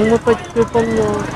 ពងមក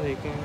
ពេ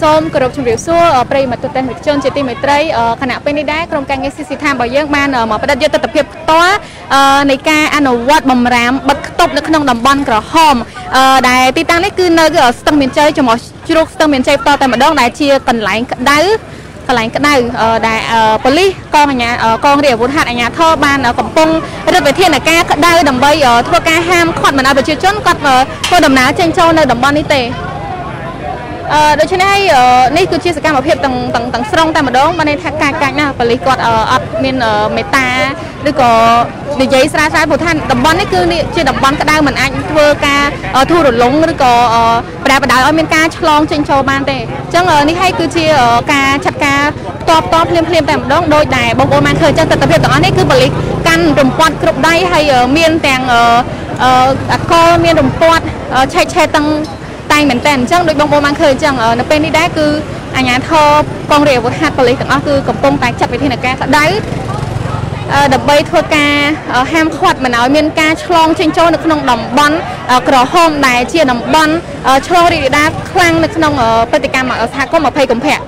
សូមគោរពជម្រាបសួរអប្រិយមិត្តទស្សនិកជនជាទីមេត្រីអឺគណៈពេលនេះដែរក្រុមការងារ CC Time របស់យើងបានអឺមកផ្តិតយកទស្សនវិជ្ជាផ្ទាល់អឺនៃការអនុវត្តបំរាមបិទខ្ទប់នៅក្នុងតំបន់ក្រហមអឺដែលទីតាំងនេះគឺនៅស្ទឹងមានជ័យចំោះជ្រូកស្ទឹងមានជ័យផ្ទាល់តែម្ដងដែលជាកន្លែងក្តៅកន្លែងក្តៅអឺដែលអឺប៉ូលីសកងអាជ្ញាអឺកងរាជអាវុធហត្ថអាជ្ញាធរបានអឺកំពុងរឹតវិធានការក្តៅដើម្បីអឺធ្វើការហាមឃាត់មិនឲ្យប្រជាជនគាត់អឺធ្វើដំណើរចេញចូលនៅតំបន់នេះទេអឺ ដូច្នេះហើយអឺនេះគឺជាសកម្មភាពទាំងទាំងទាំងស្រុងតែម្ដងបានន័យថាកាចកាចណាស់ប៉ូលីសគាត់អឺអត់មានអឺមេត្តាឬក៏និយាយស្រាលស្រាលព្រោះថាតំបន់នេះគឺនេះជាតំបន់ក្តៅมันអាចធ្វើការអឺធូររលុងឬក៏អឺប្រែបដាលឲ្យមានការឆ្លងចេញចូលបានទេអញ្ចឹងអឺនេះហើយគឺជាអឺការចាត់ការតបតបភ្លាមភ្លាមតែម្ដងដោយដែលបងប្អូនបានឃើញអញ្ចឹងទស្សនវិជ្ជាទាំងអស់នេះគឺប៉ូលីសកាន់រំពាត់គ្រប់ដៃហើយអឺមានទាំងអឺអឺអកលមានរំពាត់អឺឆែកឆេះទាំង តែងមែនតើអញ្ចឹងដូចបងប្អូនបានឃើញអញ្ចឹងអឺនៅពេលនេះដែរគឺអាជ្ញាធរកងរាជអាវុធហត្ថប៉ូលីសទាំងអស់គឺកំពុងតែចាត់វិធានការក្តៅអឺដើម្បីធ្វើការអឺហាមឃាត់មិនឲ្យមានការឆ្លងចេញចូលនៅក្នុងតំបន់អឺក្រហមដែលជាតំបន់អឺឆ្លងរីករាលដាលខ្លាំងនៅក្នុងអឺព្រឹត្តិកម្មសហគមន៍20កុម្ភៈ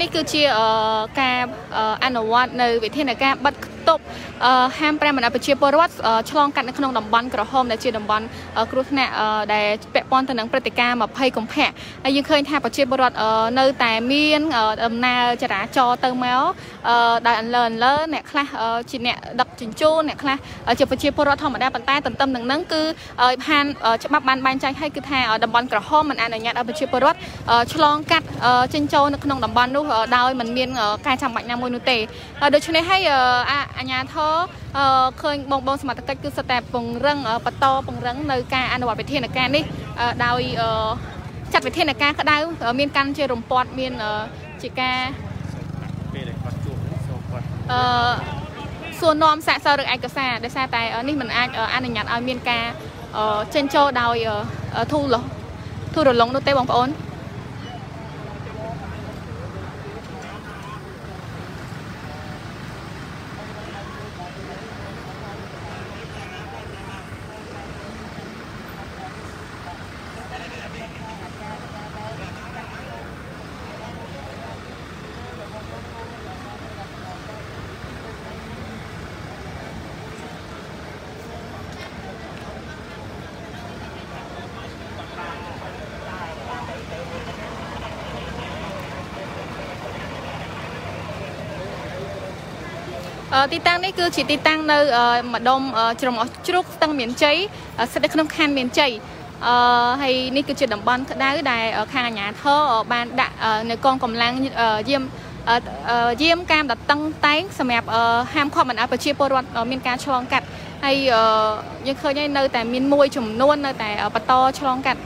នេះគឺជាអឺការអឺអនុវត្តនៅវិធានការបិទខ្ទប់អឺហាម5បណ្ដាប្រជាពលរដ្ឋអឺឆ្លងកាត់នៅក្នុងតំបន់ក្រហមដែលជាតំបន់អឺគ្រោះថ្នាក់អឺដែលពាក់ព័ន្ធទៅនឹងព្រឹត្តិការណ៍20កុម្ភៈហើយយើងឃើញថាប្រជាពលរដ្ឋអឺនៅតែមានអឺដំណើរចរាចរណ៍ទៅមកអឺដោយអន្លើអន្លើអ្នកខ្លះអឺជាអ្នកដឹកជញ្ជូនអ្នកខ្លះអឺជាប្រជាពលរដ្ឋធម្មតាប៉ុន្តែទន្ទឹមនឹងហ្នឹងគឺឲ្យហានអឺច្បាប់បានបែងចែកឲ្យគឺថាអឺតំបន់ក្រហមមិនអនុញ្ញាតឲ្យប្រជាពលរដ្ឋអឺឆ្លងកាត់អឺចិញ្ចោនៅក្នុងតំបន់នោះអឺដោយមិនមានអឺការចាំបាច់ណាមួយនោះទេហើយដូច្នេះហើយអឺអាអាជ្ញាធរអឺឃើញបងបងសមត្ថកិច្ចគឺសិតតែពង្រឹងអឺបន្តពង្រឹងនៅការអនុវត្តវិធានការនេះអឺដោយអឺចាត់វិធានការក្តៅអឺមានកាន់ជារំពាត់មានអឺជាការពេលដែលគាត់ជួបសូមគាត់អឺសួរនាំសាកសោឬឯកសារដោយសារតែអឺនេះมันអាចអឺអនុញ្ញាតឲ្យមានការអឺចិញ្ចោដោយអឺអឺធូរលធូររលុងនោះទេបងប្អូន ទីតាំងនេះគឺជាទីតាំងនៅអឺម្ដុំអឺជ្រុងអស់ជ្រូកស្ទឹងមានជ័យអឺស្ថិតនៅក្នុងខណ្ឌមានជ័យអឺហើយនេះគឺជាតំបន់ក្តៅដែលអឺខាងអាជ្ញាធរអឺបានដាក់អឺនៅកងកម្លាំងអឺយាមអឺអឺយាមកាមដតឹងតែងសម្រាប់អឺហាមឃាត់មិនឲ្យប្រជាពលរដ្ឋអឺមានការឆ្លងកាត់ហើយអឺយើងឃើញហើយនៅតែមានមួយចំនួននៅតែអឺបន្តឆ្លងកាត់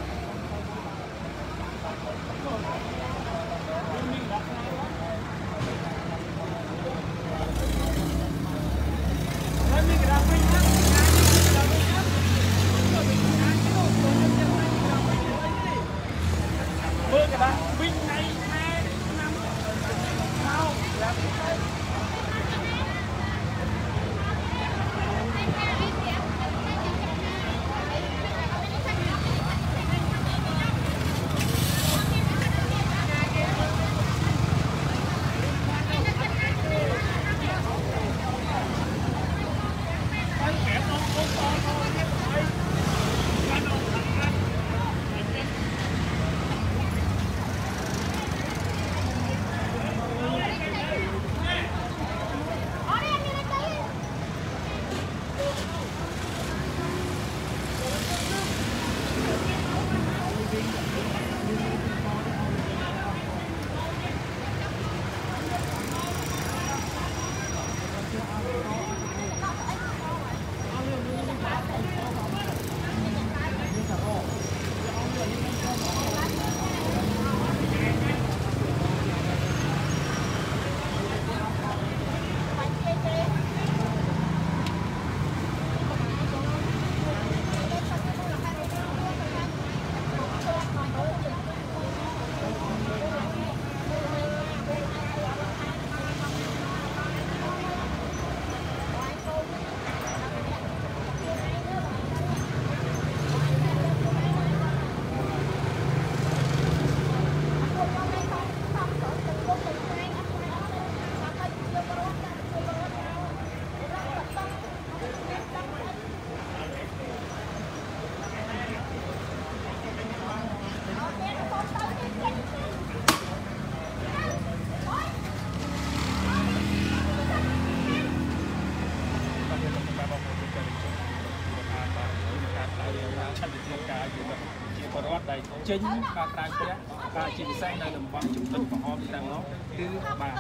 ចេញការក្រៅផ្ទះការជាពិសេសនៅតំបន់ជំនិតក្រហមទាំងនោះគឺបាទ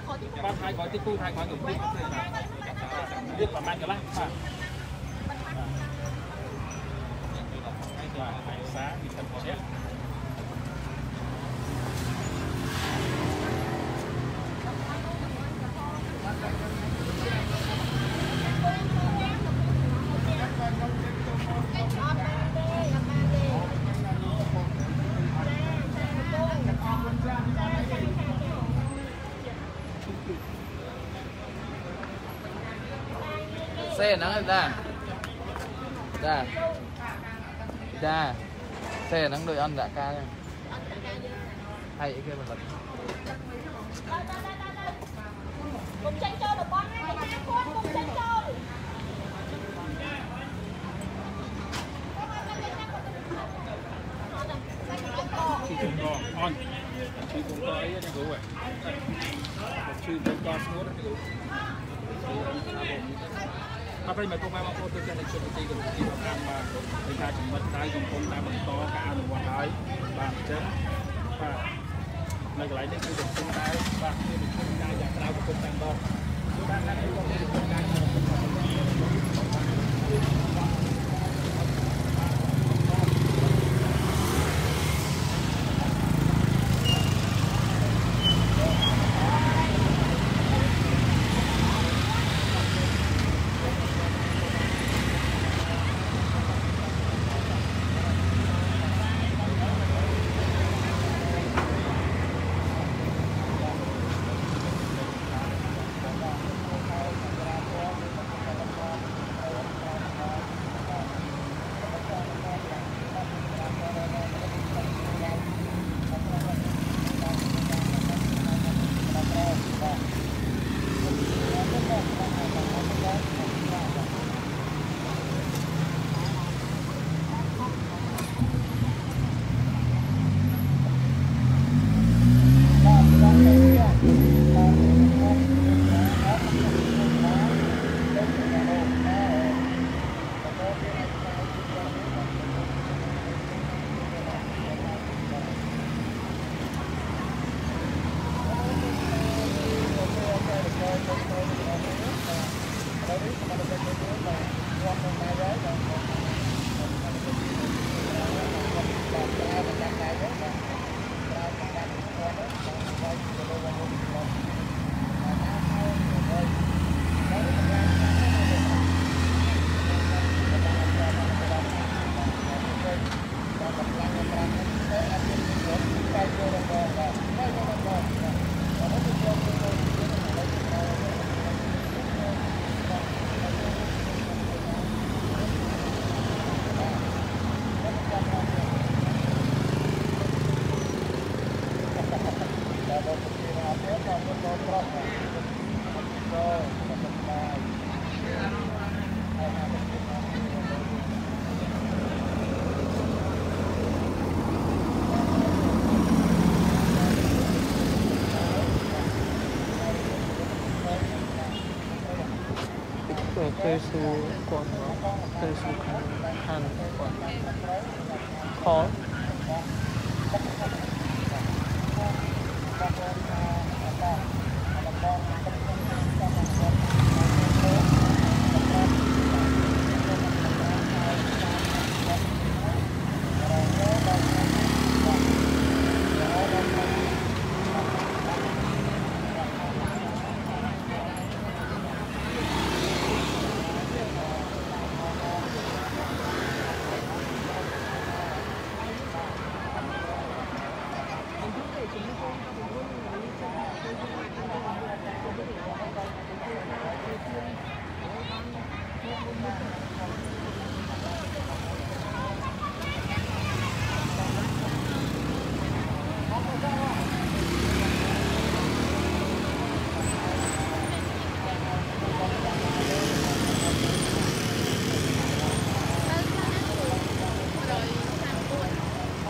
បាទហើយគាត់ទីគូហើយគាត់ទៅទីគឺបាទវាប្រហែលកន្លះបាទបាទឯកសារវិទ្យាសេហ្នឹងឯតាតាតាសេហ្នឹងដូចអន្តរ ការហ្នឹងហើយអីគេមិនដឹងកុំចេញចូលរបស់ហើយកុំចេញគាត់កុំចេញចូលឈឺកងកអន់ឈឺកងក អីហ្នឹងគ្រូហ៎ឈឺកងកស្ងួតហ្នឹងគ្រូអត់ប្រិយមកពុកម៉ែបងប្អូនទៅចេះតែជុំទីកំទីកម្មបាទដោយការចំណិតដៃកំពុងតែបន្តការអនុវត្តហើយបាទអញ្ចឹងបាទនៅកន្លែងនេះគឺកំពុងតែបាទមានវិធីការយ៉ាងក្រៅកំពុងតែបន្តគឺបានថាគឺកំពុងតែការ ទៅទៅសួរគាត់ទៅសួរខាងខាងគាត់ខល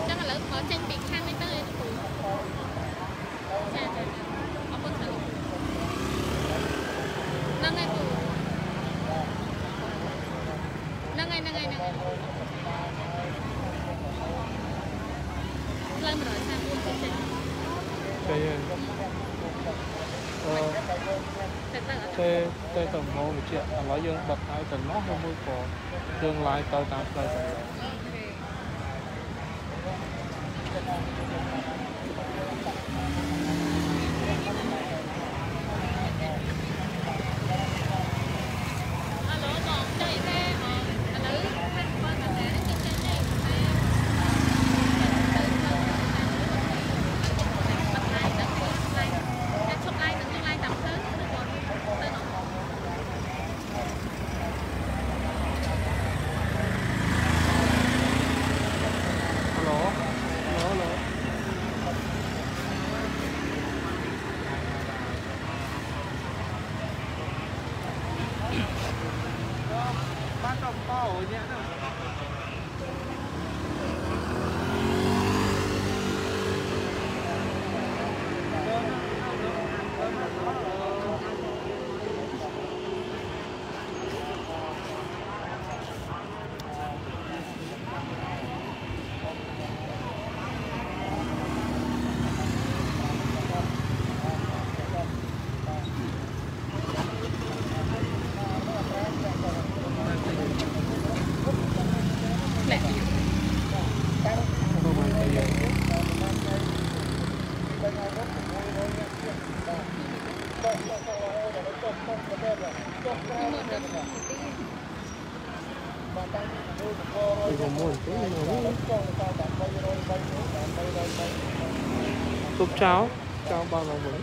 ចឹងឥឡូវបើចេញពីខាងនេះទៅឯងគ្រូចាចាអរគុណគ្រូហ្នឹងហើយគ្រូហ្នឹងហើយហ្នឹងហើយហ្នឹងហើយឡើង134ទៅចេញ ទៅអឺ ទៅទៅអត់ ទៅទៅតំណងវិជ្ជាឥ ឡូវយើងបិទហើយតំណងមួយក៏យើងឡាយទៅតាមផ្លូវទៅ អូខេអាឡូបងចៃទេឥឡូវខាងបើតាចេញចេញទេតែទៅទៅបាត់ឡាយដល់ខ្លួនឡាយតែឈប់ឡាយនឹងឡាយតាមផ្លូវឬក៏ទៅដល់ ចំបោញ៉ាហ្នឹង ទុប ចោលចោលបងឡើងវិញ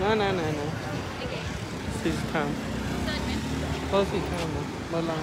ណាណាណាណាស៊ីសខាំទៅស៊ីខាំមកឡើង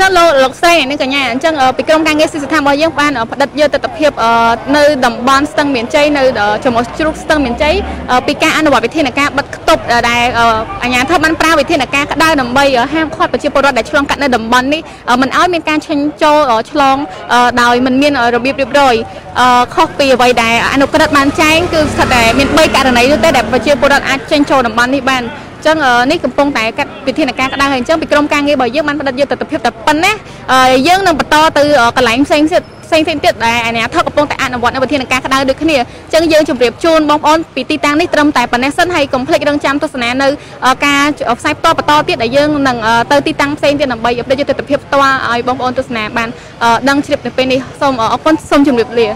ចឹងលោកលោកស្រីនេះកញ្ញាអញ្ចឹងអឺពីក្រុមការងារសិទ្ធិស្ថានរបស់យើងបានអឺផ្តិតយកទស្សនវិជ្ជានៅតំបន់ស្ទឹងមានជ័យនៅចំមុះជ្រូកស្ទឹងមានជ័យអឺពីការអនុវត្តវិធានការបិទគប់ដែលអឺអាជ្ញាធរបានប្រើវិធានការក្តៅដើម្បីអឺហាមឃាត់ប្រជាពលរដ្ឋដែលឆ្លងកាត់នៅតំបន់នេះអឺមិនឲ្យមានការឆេញចូលអឺឆ្លងអឺដោយមិនមានអឺរបៀបរៀបរយអឺខុសពីអ្វីដែលអនុក្រឹត្យបានចែងគឺស្ថិតតែមាន3ករណីនោះទេដែលប្រជាពលរដ្ឋអាចចេញចូលតំបន់នេះបានអញ្ចឹងអឺនេះកំពុងតែកាត់វិធានការក្តៅហើយអញ្ចឹងពីក្រុមការងាររបស់យើងបានផ្តិតយកទស្សនវិជ្ជាតែប៉ុណ្ណាអឺយើងនឹងបន្តទៅអឺកន្លែងផ្សេងទៀតផ្សេងៗទៀតដែលអាជ្ញាធរកំពុងតែអនុវត្តនៅវិធានការក្តៅដូចគ្នាអញ្ចឹងយើងជម្រាបជូនបងប្អូនពីទីតាំងនេះត្រឹមតែប៉ុណ្ណេះសិនហើយកុំភ្លេចរងចាំទស្សនានៅអឺការផ្សាយផ្ទាល់បន្តទៀតដែលយើងនឹងអឺទៅទីតាំងផ្សេងទៀតដើម្បីផ្តិតយកទស្សនវិជ្ជាផ្ទាល់ឲ្យបងប្អូនទស្សនាបានអឺដឹងជ្រាបនៅពេលនេះសូមអរគុណសូមជម្រាបលា